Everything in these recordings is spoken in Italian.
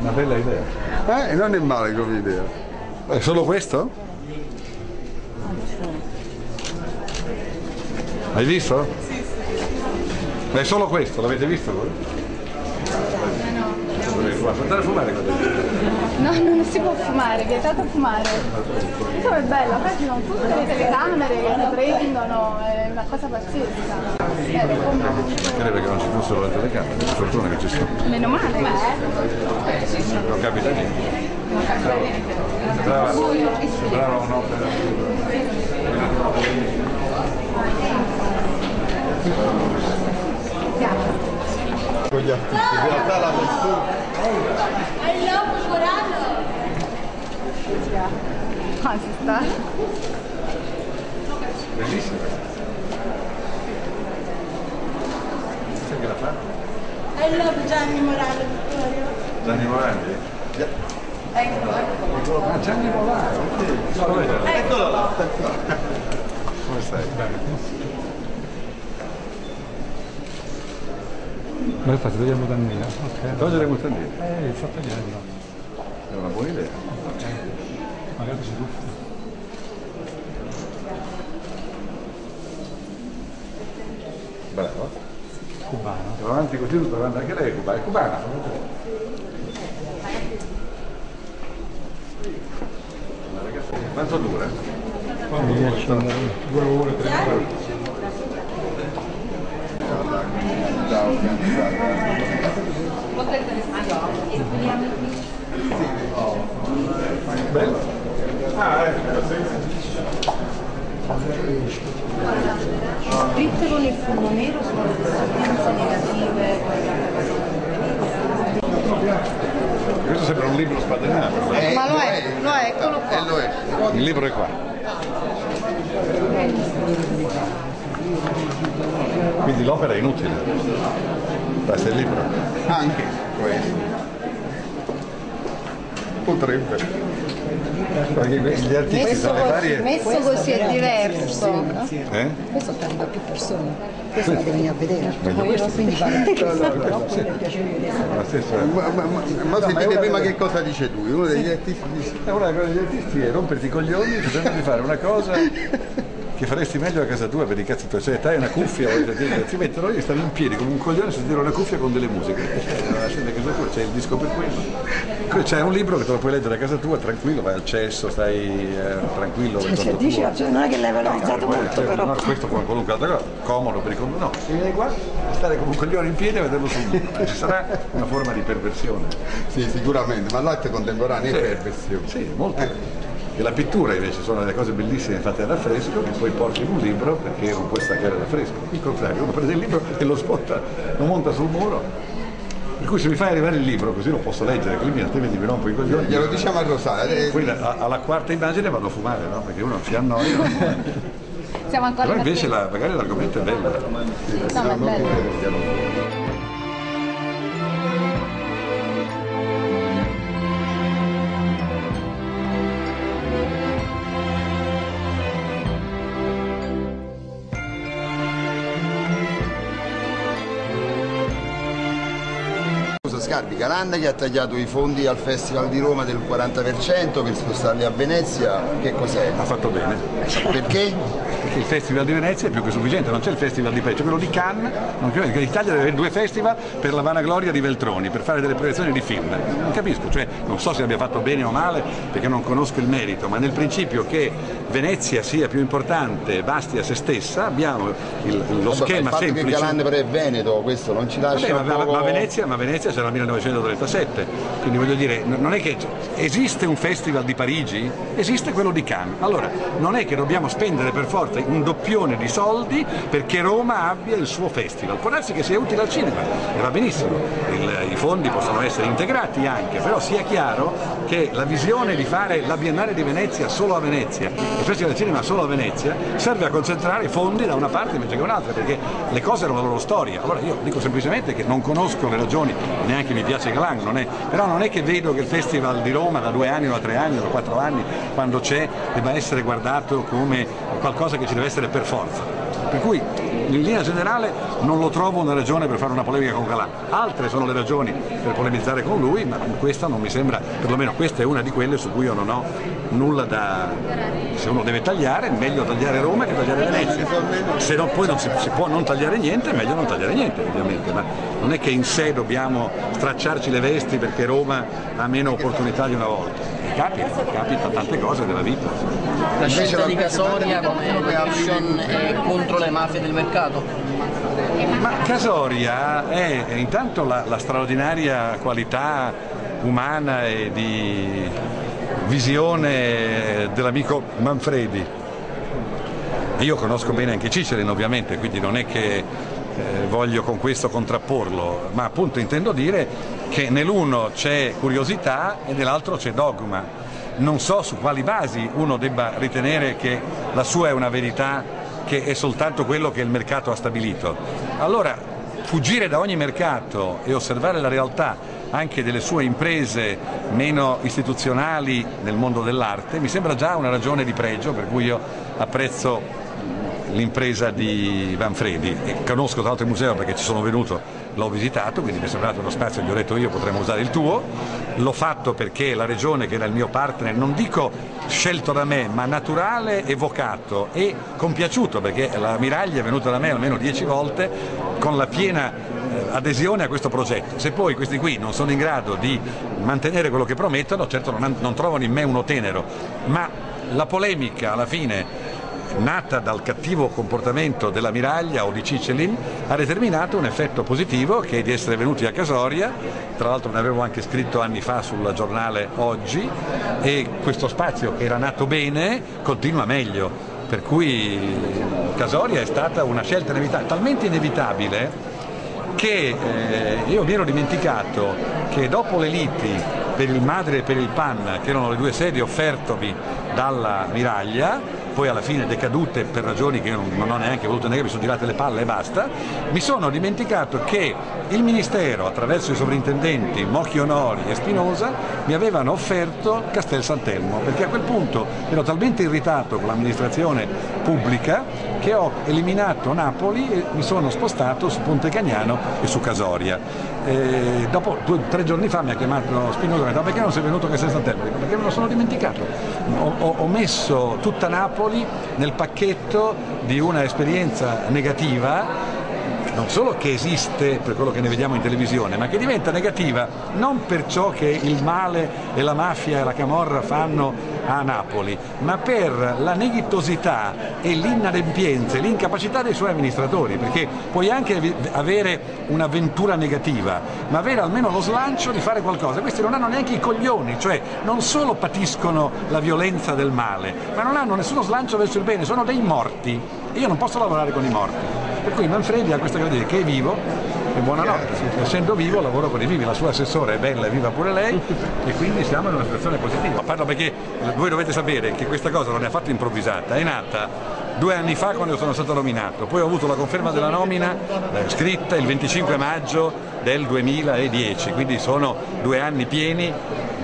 Una bella idea. Eh, non è male come idea. È solo questo? Hai visto? Sì, sì. È solo questo, l'avete visto voi? Andare a fumare No, non si può fumare, vietato fumare. Insomma è bello, poi ci sono tutte le telecamere che ti prendono, è una cosa pazzesca. Credo che non ci fossero le telecamere, per fortuna che ci sono. meno male. Non capita niente. Sembrava, sembrava un'opera. Con gli artisti, in realtà la persona... Ah, si sta. Bellissima. Che la fa? I love Gianni Morale, Vittorio. Gianni Morandi? Ah, Gianni Morandi. Come stai? Eccolo là. Come stai? Ma infatti togliamo mutandina. Ok. Togliere le mutandine. Eh, sto togliendo. È una buona idea. Magari si tuffa. Bravo. Cubano. Va avanti così tutto avanti, anche lei è cubana. È cubana. Quanto dura? Quando riesce due ore, tre ore. Bello. Ah, ecco. Scritte con il fondo nero sono le testimonianze negative. Questo sembra un libro spadenato. Eh, Ma lo è, lo è, eccolo qua. Eh, lo è. Il libro è qua. Quindi l'opera è inutile. Basta il libro. Anche questo. Potrebbe. Perché gli artisti sono le varie. Messo così è diverso. Eh? Questo da più persone, questo la devi venire a vedere, quindi vale. Stessa. Ma, ma, ma, ma sentite prima che cosa dice lui, uno degli artisti dice È una cosa degli artisti è romperti i coglioni facendo di fare una cosa che faresti meglio a casa tua per i cazzi tuoi. Cioè, hai una cuffia, ti mettono lì, stavi in piedi come un coglione a sentire una cuffia con delle musiche. Cioè, scendi a casa tua, c'è il disco per quello. C'è un libro che te lo puoi leggere a casa tua, tranquillo, vai al cesso, stai eh, tranquillo. per conto dici, cioè, non è che l'hai valorizzato Poi, molto cioè, però. no, questo come qualunque altra cosa, comodo per i comodo. No, ti vieni qua, stare come un coglione in piedi e vederlo. Eh, Ci sarà una forma di perversione. sì sicuramente, ma l'arte contemporanea è perversione. Sì, molto. E la pittura invece sono delle cose bellissime fatte ad affresco che poi porti in un libro perché non puoi staccare l'affresco. Il contrario, uno prende il libro e lo spotta, lo monta sul muro. Per cui se mi fai arrivare il libro così lo posso leggere, quindi altrimenti mi rompo i coglioni. Glielo diciamo a Rosaria. eh, Poi a- alla quarta immagine vado a fumare, no? Perché uno si annoia. Siamo ancora Però da invece la- magari l'argomento è bello. No, è bello. Calanda che ha tagliato i fondi al Festival di Roma del 40% per spostarli a Venezia, che cos'è? Ha fatto bene. Perché? Il Festival di Venezia è più che sufficiente, non c'è il Festival di Pesce, quello di Cannes, non che l'Italia deve avere due festival per la vanagloria di Veltroni, per fare delle proiezioni di film. Non capisco, cioè non so se abbia fatto bene o male perché non conosco il merito, ma nel principio che Venezia sia più importante, basti a se stessa, abbiamo il- lo il schema che semplice. Calanda però è Veneto, questo non ci lascia Vabbè, ma, poco- ma Venezia, ma Venezia c'era nel 1937, quindi voglio dire, non è che esiste un festival di Parigi, esiste quello di Cannes. Allora, non è che dobbiamo spendere per forza un doppione di soldi perché Roma abbia il suo festival. Può darsi che sia utile al cinema e va benissimo, Il- i fondi possono essere integrati anche, però sia chiaro che la visione di fare la Biennale di Venezia solo a Venezia, il Festival del Cinema solo a Venezia, serve a concentrare fondi da una parte invece che un'altra, perché le cose hanno la loro storia. Allora io dico semplicemente che non conosco le ragioni, neanche mi piace Galan, non è, però non è che vedo che il Festival di Roma da due anni o da tre anni o da quattro anni, quando c'è, debba essere guardato come qualcosa che ci deve essere per forza. Per cui in linea generale non lo trovo una ragione per fare una polemica con Galà. Altre sono le ragioni per polemizzare con lui, ma questa non mi sembra, perlomeno questa è una di quelle su cui io non ho nulla da... Se uno deve tagliare, meglio tagliare Roma che tagliare Venezia. Se no, poi non si, si può non tagliare niente, meglio non tagliare niente ovviamente, ma non è che in sé dobbiamo stracciarci le vesti perché Roma ha meno opportunità di una volta. Capita, capita tante cose della vita. La scelta di Casoria come location è contro le mafie del mercato? Ma Casoria è intanto la, la straordinaria qualità umana e di visione dell'amico Manfredi. Io conosco bene anche Cicerin ovviamente, quindi non è che eh, voglio con questo contrapporlo, ma appunto intendo dire che nell'uno c'è curiosità e nell'altro c'è dogma. Non so su quali basi uno debba ritenere che la sua è una verità che è soltanto quello che il mercato ha stabilito. Allora, fuggire da ogni mercato e osservare la realtà anche delle sue imprese meno istituzionali nel mondo dell'arte mi sembra già una ragione di pregio per cui io apprezzo l'impresa di Manfredi. E conosco tra l'altro il museo perché ci sono venuto, l'ho visitato, quindi mi è sembrato uno spazio gli ho detto io potremmo usare il tuo, l'ho fatto perché la regione che era il mio partner, non dico scelto da me, ma naturale, evocato e compiaciuto perché la Miraglia è venuta da me almeno dieci volte con la piena adesione a questo progetto. Se poi questi qui non sono in grado di mantenere quello che promettono, certo non, non trovano in me uno tenero, ma la polemica alla fine nata dal cattivo comportamento della Miraglia o di Ciccelin ha determinato un effetto positivo che è di essere venuti a Casoria, tra l'altro ne avevo anche scritto anni fa sul giornale Oggi e questo spazio che era nato bene continua meglio, per cui Casoria è stata una scelta inevitabile, talmente inevitabile che eh, io mi ero dimenticato che dopo le liti per il Madre e per il PAN, che erano le due sedi offertomi dalla Miraglia, poi alla fine decadute per ragioni che io non ho neanche voluto negare, mi sono girate le palle e basta, mi sono dimenticato che il Ministero, attraverso i sovrintendenti Mocchi Onori e Spinosa, mi avevano offerto Castel Sant'Elmo, perché a quel punto ero talmente irritato con l'amministrazione pubblica che ho eliminato Napoli e mi sono spostato su Ponte Cagnano e su Casoria. E dopo due, tre giorni fa mi ha chiamato Spinosa e mi ha detto perché non sei venuto a Castel Sant'Elmo? Perché me lo sono dimenticato. Ho, ho messo tutta Napoli nel pacchetto di una esperienza negativa non solo che esiste per quello che ne vediamo in televisione, ma che diventa negativa non per ciò che il male e la mafia e la camorra fanno a Napoli, ma per la neghitosità e l'inadempienza e l'incapacità dei suoi amministratori, perché puoi anche avere un'avventura negativa, ma avere almeno lo slancio di fare qualcosa. Questi non hanno neanche i coglioni, cioè non solo patiscono la violenza del male, ma non hanno nessuno slancio verso il bene, sono dei morti. Io non posso lavorare con i morti. Per cui Manfredi ha questa di dire che è vivo e buonanotte, essendo vivo lavoro con i vivi, la sua assessore è bella e viva pure lei e quindi siamo in una situazione positiva. Parlo perché voi dovete sapere che questa cosa non è affatto improvvisata, è nata due anni fa quando sono stato nominato, poi ho avuto la conferma della nomina eh, scritta il 25 maggio del 2010, quindi sono due anni pieni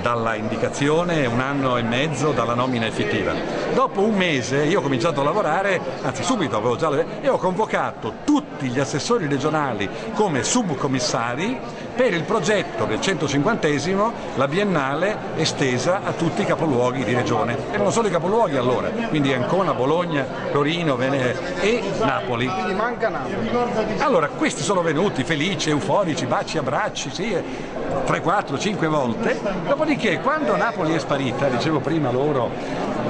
dalla indicazione un anno e mezzo dalla nomina effettiva. Dopo un mese io ho cominciato a lavorare, anzi subito avevo già e ho convocato tutti gli assessori regionali come subcommissari per il progetto del 150esimo, la biennale estesa a tutti i capoluoghi di regione. Erano solo i capoluoghi allora, quindi Ancona, Bologna, Torino Vene e Napoli. Quindi manca Napoli. Allora, questi sono venuti felici, euforici, baci, abbracci, sì, 3, 4, 5 volte, dopodiché quando Napoli è sparita, dicevo prima loro,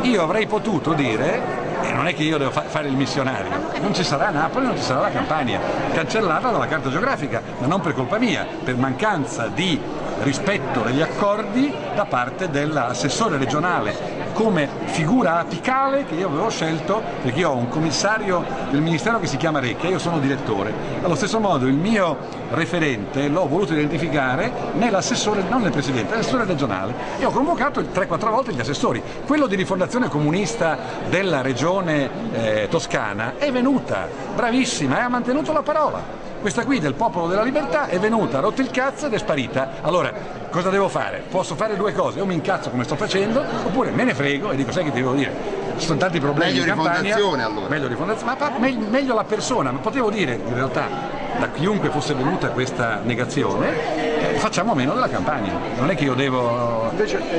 io avrei potuto dire e non è che io devo fa fare il missionario, non ci sarà Napoli, non ci sarà la Campania, cancellata dalla carta geografica, ma non per colpa mia, per mancanza di rispetto degli accordi da parte dell'assessore regionale come figura apicale che io avevo scelto perché io ho un commissario del ministero che si chiama Recchia, io sono direttore. Allo stesso modo il mio referente l'ho voluto identificare nell'assessore, non nel presidente, nell'assessore regionale e ho convocato 3-4 volte gli assessori. Quello di rifondazione comunista della regione eh, toscana è venuta, bravissima, e ha mantenuto la parola. Questa qui del popolo della libertà è venuta, ha rotto il cazzo ed è sparita. Allora, cosa devo fare? Posso fare due cose, o mi incazzo come sto facendo, oppure me ne frego e dico sai che ti devo dire, ci sono tanti problemi Meglio in Campania. rifondazione, allora. Meglio rifondazione, ma me- meglio la persona, ma potevo dire in realtà da chiunque fosse venuta questa negazione, eh, facciamo meno della campagna. Non è che io devo.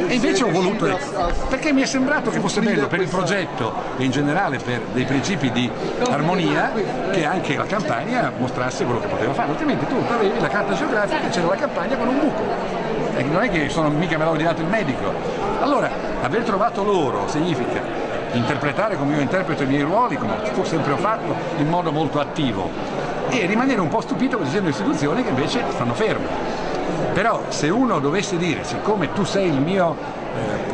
E invece ho voluto, perché mi è sembrato che fosse bello per il progetto e in generale per dei principi di armonia che anche la campagna mostrasse quello che poteva fare, altrimenti tu avevi la carta geografica e c'era la campagna con un buco. E non è che sono mica me l'ha ordinato il medico. Allora, aver trovato loro significa interpretare come io interpreto i miei ruoli, come sempre ho fatto, in modo molto attivo e rimanere un po' stupito che ci siano istituzioni che invece stanno ferme. Però se uno dovesse dire, siccome tu sei mio,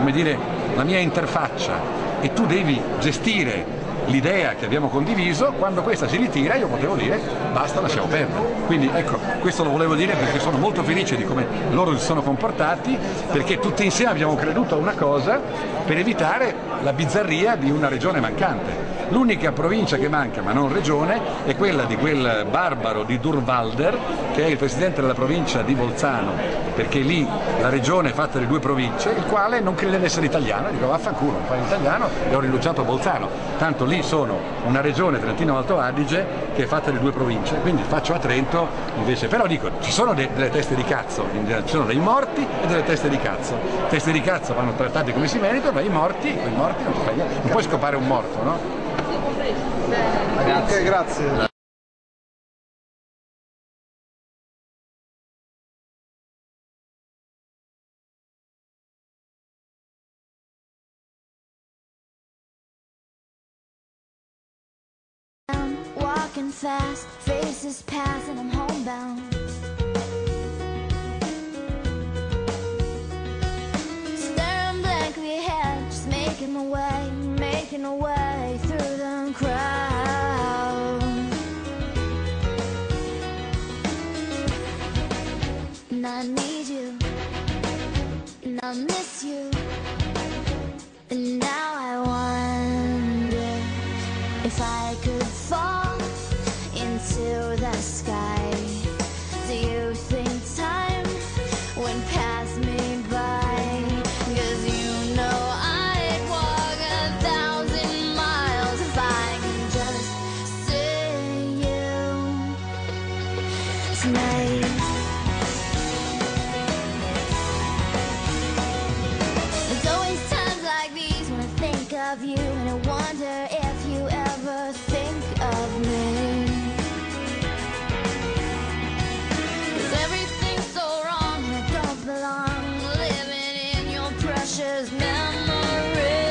eh, dire, la mia interfaccia e tu devi gestire l'idea che abbiamo condiviso, quando questa si ritira io potevo dire basta, lasciamo perdere. Quindi ecco, questo lo volevo dire perché sono molto felice di come loro si sono comportati, perché tutti insieme abbiamo creduto a una cosa per evitare la bizzarria di una regione mancante. L'unica provincia che manca, ma non regione, è quella di quel barbaro di Durwalder, che è il presidente della provincia di Bolzano, perché lì la regione è fatta di due province, il quale non crede di essere italiano, dico vaffanculo, non fai l'italiano e ho rinunciato a Bolzano. Tanto lì sono una regione Trentino Alto Adige che è fatta di due province, quindi faccio a Trento invece. Però dico, ci sono de- delle teste di cazzo, ci sono dei morti e delle teste di cazzo. Teste di cazzo vanno trattate come si meritano, ma i morti, quei morti non, non puoi scopare un morto, no? Ok, grazie. Walking fast, faces pass, and I'm homebound. Staring blankly ahead, just making my way, making my way through the crowd. And I need you, and I miss you, of you and I wonder if you ever think of me. 'Cause everything's so wrong and I don't belong living in your precious memory.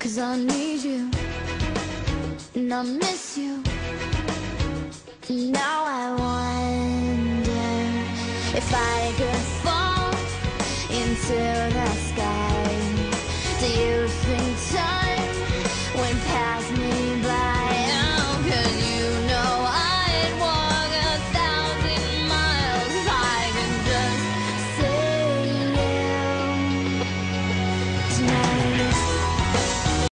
Cause I need you and I miss you. Now